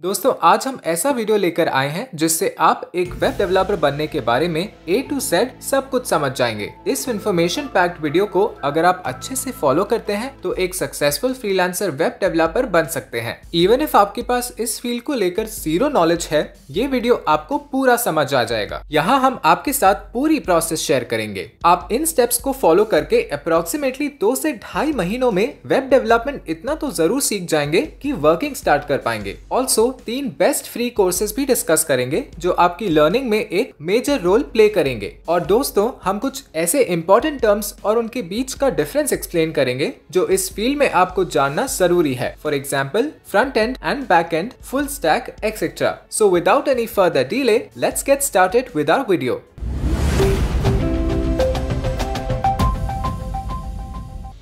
दोस्तों, आज हम ऐसा वीडियो लेकर आए हैं जिससे आप एक वेब डेवलपर बनने के बारे में ए टू सेड सब कुछ समझ जाएँगे। इस इन्फॉर्मेशन पैक्ड वीडियो को अगर आप अच्छे से फॉलो करते हैं तो एक सक्सेसफुल फ्रीलांसर वेब डेवलपर बन सकते हैं। इवन इफ़ आपके पास इस फ़ील्ड को लेकर ज़ीरो नॉलेज है, ये वीडियो आपको पूरा समझ आ जाएगा। यहाँ हम आपके साथ पूरी प्रोसेस शेयर करेंगे। आप इन स्टेप्स को फॉलो करके अप्रोक्सीमेटली दो से ढाई महीनों में वेब डेवलपमेंट इतना तो ज़रूर सीख जाएँगे की वर्किंग स्टार्ट कर पाएँगे। ऑल्सो तीन बेस्ट फ्री कोर्सेज भी डिस्कस करेंगे, जो आपकी लर्निंग में एक मेजर रोल प्ले करेंगे। और दोस्तों, हम कुछ ऐसे इंपॉर्टेंट टर्म्स और उनके बीच का डिफरेंस एक्सप्लेन करेंगे, जो इस फ़ील्ड में आपको जानना ज़रूरी है। For example front end and back end full stack et cetera so without any further delay let's get started with our video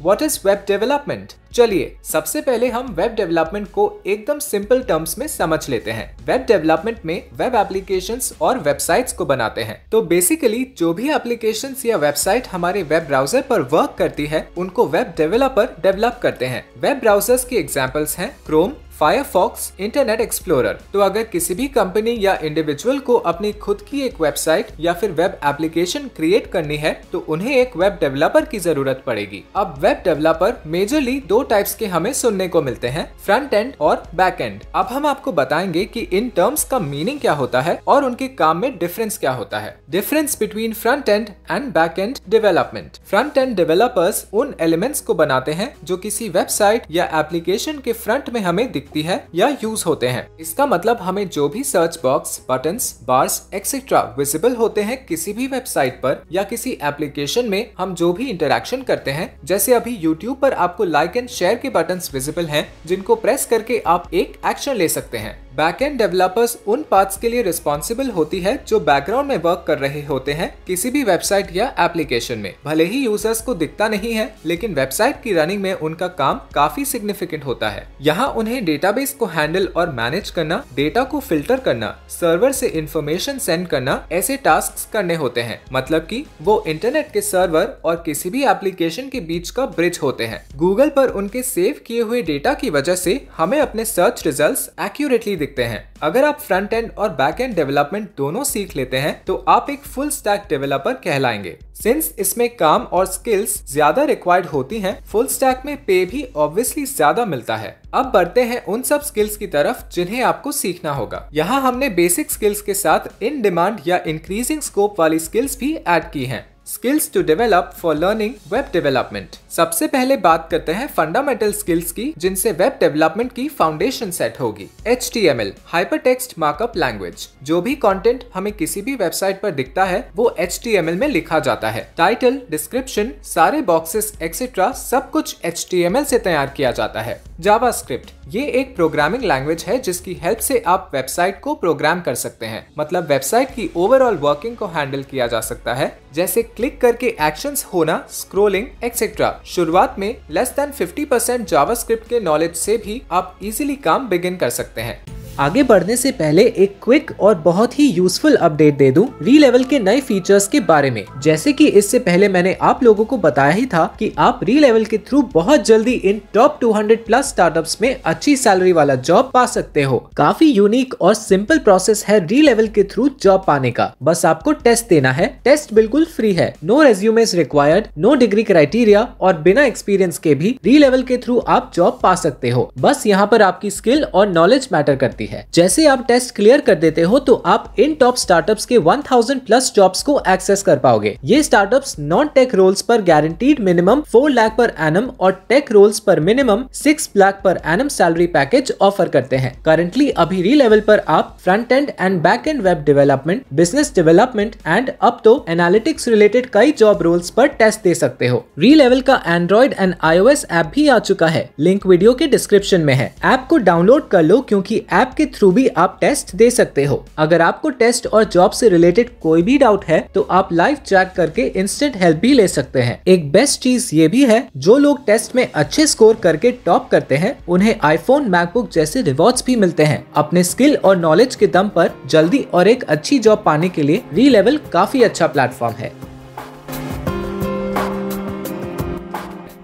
what is web development चलिए, सबसे पहले हम वेब डेवलपमेंट को एकदम सिंपल टर्म्स में समझ लेते हैं। वेब डेवलपमेंट में वेब एप्लीकेशन और वेबसाइट्स को बनाते हैं। तो बेसिकली जो भी एप्लीकेशन या वेबसाइट हमारे वेब ब्राउज़र पर वर्क करती है, उनको वेब डेवलपर डेवलप करते हैं। वेब ब्राउजर्स की एग्जाम्पल्स हैं क्रोम फायरफॉक्स इंटरनेट एक्सप्लोरर तो अगर किसी भी कंपनी या इंडिविजुअल को अपनी खुद की एक वेबसाइट या फिर वेब एप्लीकेशन क्रिएट करनी है तो उन्हें एक वेब डेवलपर की ज़रूरत पड़ेगी। अब वेब डेवलपर मेजरली दो टाइप्स के हमें सुनने को मिलते हैं फ्रंट एंड और बैक एंड अब हम आपको बताएँगे कि इन टर्म्स का मीनिंग क्या होता है और उनके काम में डिफरेंस क्या होता है। Difference between front end and back end development front end developers उन एलिमेंट्स को बनाते हैं जो किसी वेबसाइट या एप्लीकेशन के फ्रंट में हमें दिखती है या यूज़ होते हैं। इसका मतलब हमें जो भी search box button bars et cetera visible होते हैं किसी भी वेबसाइट पर या किसी एप्लीकेशन में हम जो भी इंटरेक्शन करते हैं, जैसे अभी यूट्यूब पर आपको लाइक एंड शेयर के बटन विजिबल है, जिनको प्रेस करके आप एक एक्शन ले सकते हैं। बैकएंड डेवलपर्स उन पार्ट्स के लिए रिस्पॉन्सिबल होती है जो बैकग्राउंड में वर्क कर रहे होते हैं किसी भी वेबसाइट या एप्लीकेशन में। भले ही यूज़र्स को दिखता नहीं है, लेकिन वेबसाइट की रनिंग में उनका काम काफ़ी सिग्निफिकेंट होता है। यहाँ उन्हें डेटाबेस को हैंडल और मैनेज करना डेटा को फ़िल्टर करना सर्वर से इंफॉर्मेशन सेंड करना, ऐसे टास्क करने होते हैं। मतलब की वो इंटरनेट के सर्वर और किसी भी एप्लीकेशन के बीच का ब्रिज होते हैं। गूगल पर उनके सेव किए हुए डेटा की वजह से हमें अपने सर्च रिज़ल्ट एक्यूरेटली दिखते हैं। अगर आप फ्रंट एंड और बैक एंड डेवलपमेंट दोनों सीख लेते हैं तो आप एक फुल स्टैक डेवलपर कहलाएँगे। सिंस इसमें काम और स्किल्स ज़्यादा रिक्वायर्ड होती हैं, फुल स्टैक में पे भी ऑब्वियसली ज़्यादा मिलता है। अब बढ़ते हैं उन सब स्किल्स की तरफ़ जिन्हें आपको सीखना होगा। यहाँ हमने बेसिक स्किल्स के साथ इन डिमांड या इंक्रीजिंग स्कोप वाली स्किल्स भी एड की है। Skills to develop for learning web development सबसे पहले बात करते हैं फंडामेंटल स्किल्स की, जिनसे वेब डेवलपमेंट की फाउंडेशन सेट होगी। H T M L hypertext markup language जो भी कंटेंट हमें किसी भी वेबसाइट पर दिखता है, वो एच टी एम एल में लिखा जाता है। टाइटल डिस्क्रिप्शन सारे बॉक्सेस एक्सेट्रा सब कुछ एच टी एम एल से तैयार किया जाता है। जावा स्क्रिप्ट ये एक प्रोग्रामिंग लैंग्वेज है, जिसकी हेल्प से आप वेबसाइट को प्रोग्राम कर सकते हैं। मतलब वेबसाइट की ओवरऑल वर्किंग को हैंडल किया जा सकता है, जैसे क्लिक करके एक्शंस होना स्क्रोलिंग एक्सेट्रा शुरुआत में लेस देन 50 परसेंट जावास्क्रिप्ट के नॉलेज से भी आप इजीली काम बिगिन कर सकते हैं। आगे बढ़ने से पहले एक क्विक और बहुत ही यूजफुल अपडेट दे दूँ री लेवल के नए फीचर्स के बारे में। जैसे कि इससे पहले मैंने आप लोगों को बताया ही था कि आप री लेवल के थ्रू बहुत जल्दी इन टॉप 200 प्लस स्टार्टअप्स में अच्छी सैलरी वाला जॉब पा सकते हो। काफ़ी यूनिक और सिंपल प्रोसेस है री लेवल के थ्रू जॉब पाने का। बस आपको टेस्ट देना है। टेस्ट बिल्कुल फ्री है। No resumes required no degree criteria और बिना एक्सपीरियंस के भी री लेवल के थ्रू आप जॉब पा सकते हो। बस यहाँ पर आपकी स्किल और नॉलेज मैटर करती है। जैसे आप टेस्ट क्लियर कर देते हो तो आप इन टॉप स्टार्टअप्स के 1000 प्लस जॉब्स को एक्सेस कर पाओगे। ये स्टार्टअप्स नॉन टेक रोल्स पर guaranteed minimum 4 lakh per annum और टेक रोल्स पर minimum 6 lakh per annum salary package offer करते हैं। करंटली अभी री लेवल पर आप front end and back end web development business development and अब तो एनालिटिक्स रिलेटेड कई जॉब रोल्स पर टेस्ट दे सकते हो। री लेवल का एंड्रॉइड एंड आईओएस ऐप भी आ चुका है। लिंक वीडियो के डिस्क्रिप्शन में है। ऐप को डाउनलोड कर लो, क्योंकि ऐप के थ्रू भी आप टेस्ट दे सकते हो। अगर आपको टेस्ट और जॉब से रिलेटेड कोई भी डाउट है तो आप लाइव चैट करके इंस्टेंट हेल्प भी ले सकते हैं। एक बेस्ट चीज़ ये भी है, जो लोग टेस्ट में अच्छे स्कोर करके टॉप करते हैं, उन्हें आईफोन मैकबुक जैसे रिवॉर्ड्स भी मिलते हैं। अपने स्किल और नॉलेज के दम पर जल्दी और एक अच्छी जॉब पाने के लिए री लेवल काफ़ी अच्छा प्लेटफॉर्म है।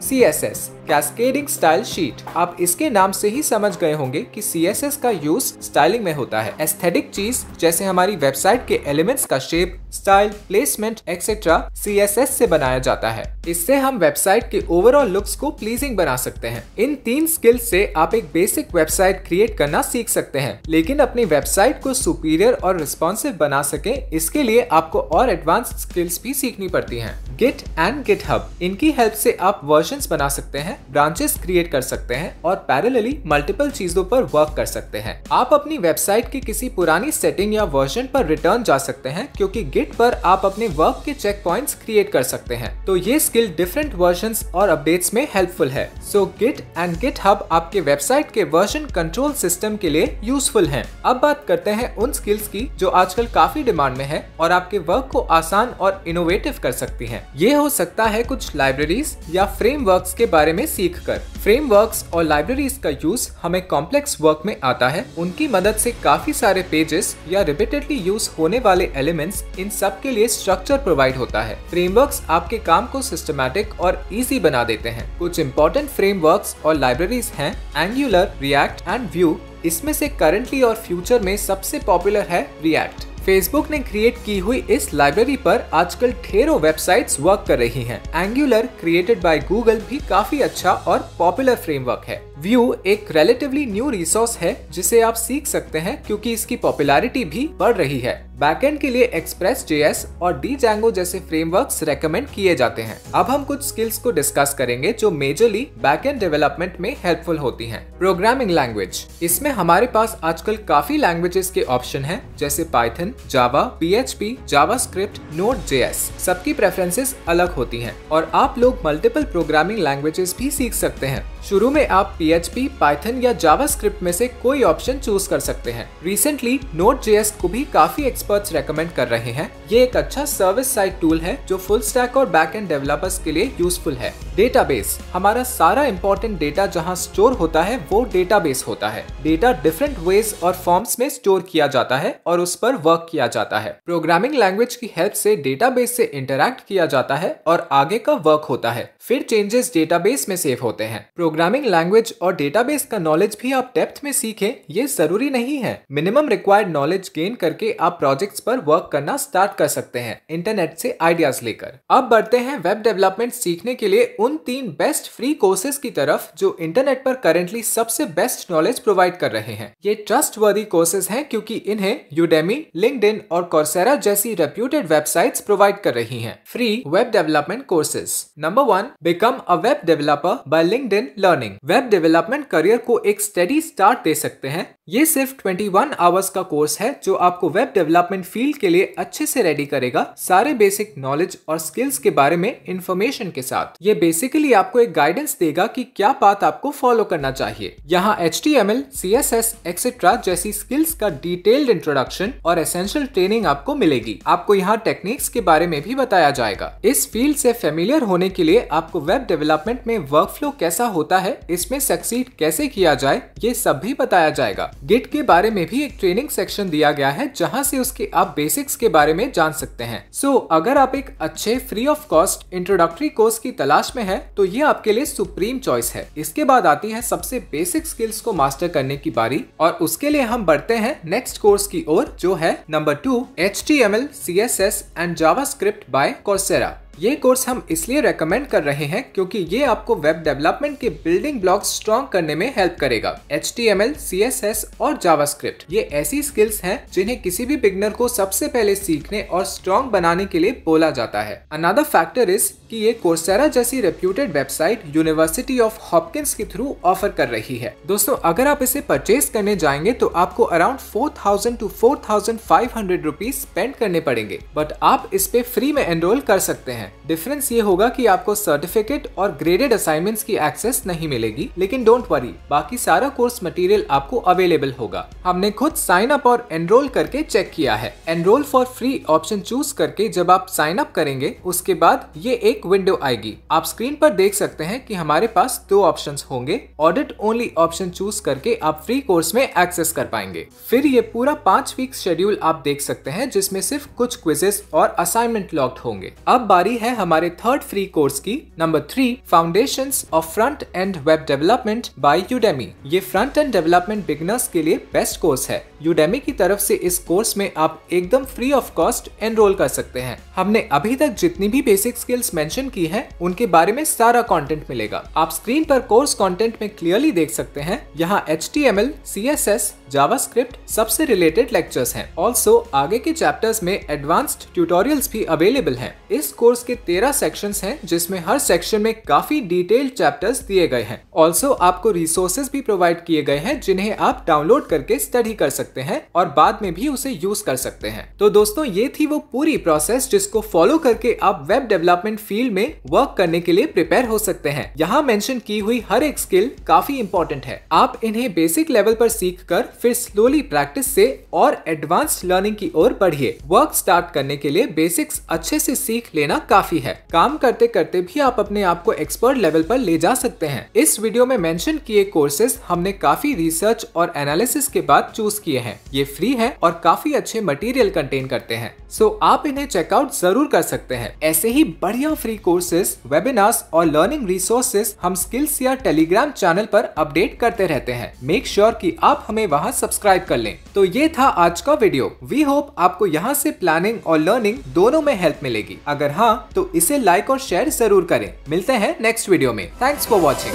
C S S cascading style sheet आप इसके नाम से ही समझ गए होंगे कि सी का यूज़ स्टाइलिंग में होता है। एस्थेटिक चीज़, जैसे हमारी वेबसाइट के एलिमेंट्स का shape style placement et cetera C से बनाया जाता है। इससे हम वेबसाइट के ओवरऑल लुक्स को प्लीजिंग बना सकते हैं। इन तीन स्किल्स से आप एक बेसिक वेबसाइट क्रिएट करना सीख सकते हैं। लेकिन अपनी वेबसाइट को सुपीरियर और रिस्पॉन्सिव बना सके, इसके लिए आपको और एडवांस स्किल्स भी सीखनी पड़ती है। गिट एंड गिट इनकी हेल्प से आप वर्जन बना सकते हैं। ब्रांचेस क्रिएट कर सकते हैं और पैरेलली मल्टीपल चीज़ों पर वर्क कर सकते हैं। आप अपनी वेबसाइट की किसी पुरानी सेटिंग या वर्जन पर रिटर्न जा सकते हैं, क्योंकि गिट पर आप अपने वर्क के चेक पॉइंट क्रिएट कर सकते हैं। तो ये स्किल डिफरेंट वर्जन और अपडेट्स में हेल्पफुल है। So Git and GitHub आपके वेबसाइट के वर्जन कंट्रोल सिस्टम के लिए यूजफुल है। अब बात करते हैं उन स्किल्स की, जो आजकल काफ़ी डिमांड में है और आपके वर्क को आसान और इनोवेटिव कर सकती है। ये हो सकता है कुछ लाइब्रेरीज या फ्रेमवर्क्स के बारे में सीख कर फ्रेमवर्क्स और लाइब्रेरीज का यूज़ हमें कॉम्प्लेक्स वर्क में आता है। उनकी मदद से काफ़ी सारे पेजेस या रिपीटेडली यूज़ होने वाले एलिमेंट्स इन सब के लिए स्ट्रक्चर प्रोवाइड होता है। फ्रेमवर्क्स आपके काम को सिस्टमैटिक और इजी बना देते हैं। कुछ इंपॉर्टेंट फ्रेमवर्क्स और लाइब्रेरीज हैं एंगुलर रिएक्ट एंड व्यू इसमें से करंटली और फ्यूचर में सबसे पॉपुलर है रिएक्ट फेसबुक ने क्रिएट की हुई इस लाइब्रेरी पर आजकल ढेरों वेबसाइट्स वर्क कर रही हैं। एंगुलर क्रिएटेड बाय गूगल भी काफ़ी अच्छा और पॉपुलर फ्रेमवर्क है व्यू एक रिलेटिवली न्यू रिसोर्स है, जिसे आप सीख सकते हैं क्योंकि इसकी पॉपुलैरिटी भी बढ़ रही है। बैकएंड के लिए एक्सप्रेस जेएस और डी जैंगो जैसे फ्रेमवर्क्स रेकमेंड किए जाते हैं। अब हम कुछ स्किल्स को डिस्कस करेंगे जो मेजरली बैकएंड डेवलपमेंट में हेल्पफुल होती हैं। प्रोग्रामिंग लैंग्वेज इसमें हमारे पास आजकल काफ़ी लैंग्वेजेस के ऑप्शन हैं, जैसे Python Java PHP JavaScript Node JS सबकी प्रेफरेंसेस अलग होती हैं और आप लोग मल्टीपल प्रोग्रामिंग लैंग्वेजेस भी सीख सकते हैं। शुरू में आप PHP, पाइथन या जावास्क्रिप्ट में से कोई ऑप्शन चूज़ कर सकते हैं। रिसेंटली नोट जेएस को भी काफ़ी एक्सपर्ट्स रेकमेंड कर रहे हैं। ये एक अच्छा सर्विस साइड टूल है जो फुल स्टैक और बैक एंड डेवलपर्स के लिए यूजफुल है। डेटाबेस हमारा सारा इम्पोर्टेंट डेटा जहाँ स्टोर होता है वो डेटाबेस होता है। डेटा डिफरेंट वेज और फॉर्म्स में स्टोर किया जाता है और उस पर वर्क किया जाता है। प्रोग्रामिंग लैंग्वेज की हेल्प से डेटाबेस से इंटरैक्ट किया जाता है और आगे का वर्क होता है। फिर चेंजेस डेटाबेस में सेव होते हैं। प्रोग्रामिंग लैंग्वेज और डेटाबेस का नॉलेज भी आप डेप्थ में सीखें, ये ज़रूरी नहीं है। मिनिमम रिक्वायर्ड नॉलेज गेन करके आप प्रोजेक्ट्स पर वर्क करना स्टार्ट कर सकते हैं इंटरनेट से आइडियाज़ लेकर। अब बढ़ते हैं वेब डेवलपमेंट सीखने के लिए उन तीन बेस्ट फ्री कोर्सेज की तरफ़, जो इंटरनेट पर करेंटली सबसे बेस्ट नॉलेज प्रोवाइड कर रहे हैं। ये ट्रस्ट वर्दी कोर्सेज हैं, क्योंकि इन्हें यूडेमी लिंक्डइन और कॉर्सेरा जैसी रेप्यूटेड वेबसाइट्स प्रोवाइड कर रही हैं। Free web development courses number one become a web developer by LinkedIn learning web development career को एक स्टडी स्टार्ट दे सकते हैं। ये सिर्फ़ 21 आवर्स का कोर्स है, जो आपको वेब डेवलपमेंट फ़ील्ड के लिए अच्छे से रेडी करेगा सारे बेसिक नॉलेज और स्किल्स के बारे में इंफॉर्मेशन के साथ। ये बेसिकली आपको एक गाइडेंस देगा कि क्या बात आपको फॉलो करना चाहिए। यहाँ H T M L C S S et cetera जैसी स्किल्स का डिटेल्ड इंट्रोडक्शन और एसेंशियल ट्रेनिंग आपको मिलेगी। आपको यहाँ टेक्निक्स के बारे में भी बताया जाएगा। इस फ़ील्ड से फेमिलियर होने के लिए आपको वेब डेवलपमेंट में वर्क फ्लो कैसा होता है, इसमें सक्सीड कैसे किया जाए ये सब भी बताया जाएगा। गिट के बारे में भी एक ट्रेनिंग सेक्शन दिया गया है जहाँ से उसके आप बेसिक्स के बारे में जान सकते हैं। सो so, अगर आप एक अच्छे free of cost introductory course की तलाश में है तो ये आपके लिए सुप्रीम चॉइस है। इसके बाद आती है सबसे बेसिक स्किल्स को मास्टर करने की बारी और उसके लिए हम बढ़ते हैं नेक्स्ट कोर्स की ओर जो है number two H T M L C S S and JavaScript by Coursera ये कोर्स हम इसलिए रेकमेंड कर रहे हैं क्योंकि ये आपको वेब डेवलपमेंट के बिल्डिंग ब्लॉक्स स्ट्रॉन्ग करने में हेल्प करेगा। H T M L C S S और जावास्क्रिप्ट ये ऐसी स्किल्स हैं जिन्हें किसी भी बिगनर को सबसे पहले सीखने और स्ट्रॉन्ग बनाने के लिए बोला जाता है। अनदर फैक्टर इज़ कि ये कोर्सेरा जैसी reputed website university of Hopkins के थ्रू ऑफ़र कर रही है। दोस्तों, अगर आप इसे परचेज करने जाएँगे तो आपको around four thousand to four thousand five hundred rupees spend करने पड़ेंगे। बट आप इस पे फ्री में एनरोल कर सकते हैं। डिफरेंस ये होगा कि आपको सर्टिफिकेट और ग्रेडेड असाइनमेंट्स की एक्सेस नहीं मिलेगी, लेकिन डोंट वरी बाकी सारा कोर्स मटेरियल आपको अवेलेबल होगा। हमने खुद साइन अप और एनरोल करके चेक किया है। Enrol for free option choose करके जब आप साइन अप करेंगे, उसके बाद ये एक विंडो आएगी। आप स्क्रीन पर देख सकते हैं कि हमारे पास दो ऑप्शंस होंगे। ऑडिट ओनली ऑप्शन चूज़ करके आप फ्री कोर्स में एक्सेस कर पाएँगे। फिर ये पूरा पाँच वीक शेड्यूल आप देख सकते हैं, जिसमें सिर्फ़ कुछ क्विजेस और असाइनमेंट लॉक्ड होंगे। अब बारी बारी है हमारे थर्ड फ्री कोर्स की number three foundation of front end web development by Udemy ये फ्रंट एंड डेवलपमेंट बिगनर्स के लिए बेस्ट कोर्स है। यूडेमी की तरफ़ से इस कोर्स में आप एकदम फ्री ऑफ़ कॉस्ट एनरोल कर सकते हैं। हमने अभी तक जितनी भी बेसिक स्किल्स मेंशन की है, उनके बारे में सारा कंटेंट मिलेगा। आप स्क्रीन पर कोर्स कंटेंट में क्लियरली देख सकते हैं। यहाँ H T M L C S S JavaScript सबसे रिलेटेड लेक्चर्स हैं। ऑल्सो आगे के चैप्टर्स में एडवांस्ड ट्यूटोरियल्स भी अवेलेबल हैं। इस कोर्स के तेरह सेक्शंस हैं, जिसमें हर सेक्शन में काफ़ी डिटेल्ड चैप्टर्स दिए गए हैं। ऑल्सो आपको रिसोर्सेज भी प्रोवाइड किए गए हैं, जिन्हें आप डाउनलोड करके स्टडी कर सकते हैं और बाद में भी उसे यूज़ कर सकते हैं। तो दोस्तों, ये थी वो पूरी प्रोसेस जिसको फॉलो करके आप वेब डेवलपमेंट फ़ील्ड में वर्क करने के लिए प्रिपेयर हो सकते हैं। यहाँ मेंशन की हुई हर एक स्किल काफ़ी इंपॉर्टेंट है। आप इन्हें बेसिक लेवल पर सीख कर फिर स्लोली प्रैक्टिस से और एडवांस्ड लर्निंग की ओर बढ़िए। वर्क स्टार्ट करने के लिए बेसिक्स अच्छे से सीख लेना काफ़ी है। काम करते करते भी आप अपने आप को एक्सपर्ट लेवल पर ले जा सकते हैं। इस वीडियो में मेंशन किए कोर्सेज हमने काफ़ी रिसर्च और एनालिसिस के बाद चूज़ किए हैं। ये फ्री है और काफ़ी अच्छे मटेरियल कंटेन करते हैं। सो आप इन्हें चेकआउट ज़रूर कर सकते हैं। ऐसे ही बढ़िया फ्री कोर्सेज वेबिनार्स और लर्निंग रिसोर्सेज हम स्किल्स या टेलीग्राम चैनल पर अपडेट करते रहते हैं। मेक श्योर sure कि आप हमें वहाँ सब्सक्राइब कर लें। तो ये था आज का वीडियो वी होप आपको यहाँ से प्लानिंग और लर्निंग दोनों में हेल्प मिलेगी। अगर हाँ तो इसे लाइक और शेयर ज़रूर करें। मिलते हैं नेक्स्ट वीडियो में। Thanks for watching